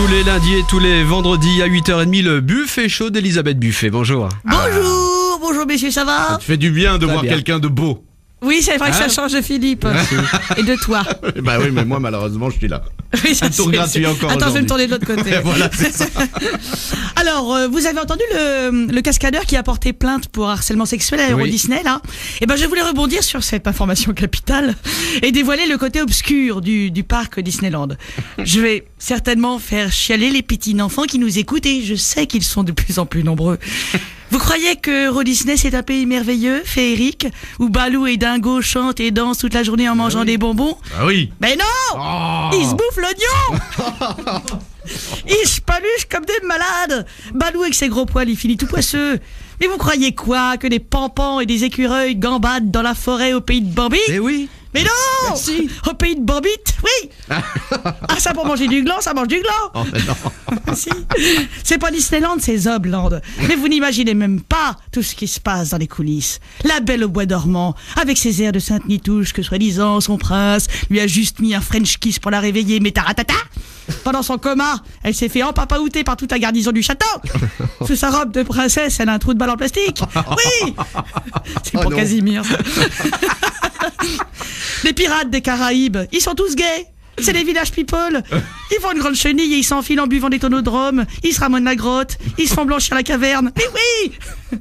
Tous les lundis et tous les vendredis à 8h30, le buffet chaud d'Elisabeth Buffet. Bonjour. Bonjour, bonjour messieurs, ça va Ça te fait du bien de voir quelqu'un de beau. Oui, c'est vrai que ça Hein change de Philippe. Et de toi. bah oui, mais moi malheureusement je suis là. Oui, ça, Un tour c'est- gratuit encore Attends, je vais me tourner de l'autre côté. Voilà, ça. Alors, euh, vous avez entendu le, le cascadeur qui a porté plainte pour harcèlement sexuel à Euro Oui. Disney, là? Eh ben, je voulais rebondir sur cette information capitale et dévoiler le côté obscur du, du parc Disneyland. Je vais certainement faire chialer les petits enfants qui nous écoutent et je sais qu'ils sont de plus en plus nombreux. Vous croyez que Euro Disney c'est un pays merveilleux, féerique, où Balou et Dingo chantent et dansent toute la journée en mangeant des bonbons Ah oui. Mais non Oh. Ils se bouffent l'oignon Ils se paluchent comme des malades Balou avec ses gros poils, il finit tout poisseux Mais vous croyez quoi Que des pampans et des écureuils gambadent dans la forêt au pays de Bambi Eh oui. Mais non Au pays de Bambit, oui Ça pour manger du gland, ça mange du gland Oh, mais non. si. C'est pas Disneyland, c'est Zobland. Mais vous n'imaginez même pas tout ce qui se passe dans les coulisses. La belle au bois dormant, avec ses airs de sainte nitouche que soi-disant son prince lui a juste mis un French kiss pour la réveiller, mais taratata Pendant son coma, elle s'est fait empapaouter par toute la garnison du château. Sous sa robe de princesse, elle a un trou de balle en plastique. Oui C'est Oh pour non. Casimir. Les pirates des Caraïbes, ils sont tous gays. C'est des villages people. Ils font une grande chenille et ils s'enfilent en buvant des tonneaux de rhum. Ils se ramènent la grotte. Ils se font blanchir la caverne. Mais oui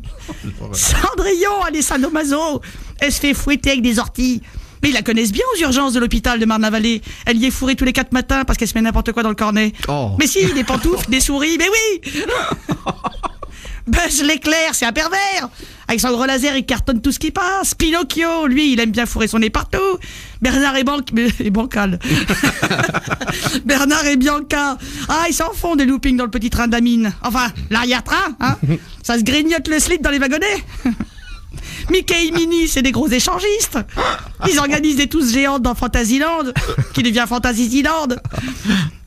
Cendrillon, elle est sadomaso. Elle se fait fouetter avec des orties. Mais ils la connaissent bien aux urgences de l'hôpital de Marne-la-Vallée. Elle y est fourrée tous les quatre matins parce qu'elle se met n'importe quoi dans le cornet. Oh. Mais si, des pantoufles, des souris, mais oui Buzz l'éclair, c'est un pervers Gros laser, il cartonne tout ce qui passe. Pinocchio, lui, il aime bien fourrer son nez partout. Bernard et, Ban- et Bancal. Bernard et Bianca. Ah, ils s'en font des loopings dans le petit train d'Amine. Enfin, l'arrière-train, hein Ça se grignote le slip dans les wagonnets. Mickey et Minnie, c'est des gros échangistes. Ils organisent des tousses géantes dans Fantasyland, qui devient Fantasyland.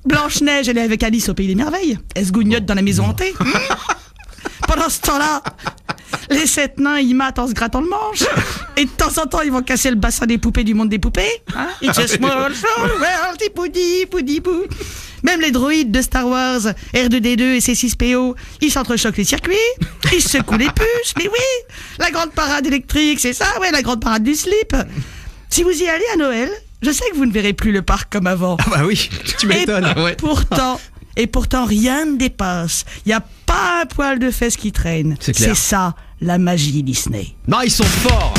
Blanche-Neige, elle est avec Alice au Pays des Merveilles. Elle se gougnote dans la maison hantée. Pendant ce temps-là, les sept nains, ils matent en se grattant le manche. Et de temps en temps, ils vont casser le bassin des poupées du monde des poupées. Hein It's a small world, poudi, poudi, pou. Même les droïdes de Star Wars, R2D2 et C6PO, ils s'entrechoquent les circuits, ils se secouent les puces, mais oui La grande parade électrique, c'est ça, ouais, la grande parade du slip Si vous y allez à Noël, je sais que vous ne verrez plus le parc comme avant. Ah bah oui. Tu m'étonnes. Et Ouais. pourtant, et pourtant, rien ne dépasse. Il n'y a un poil de fesses qui traîne. C'est ça, la magie Disney. Non, ils sont forts.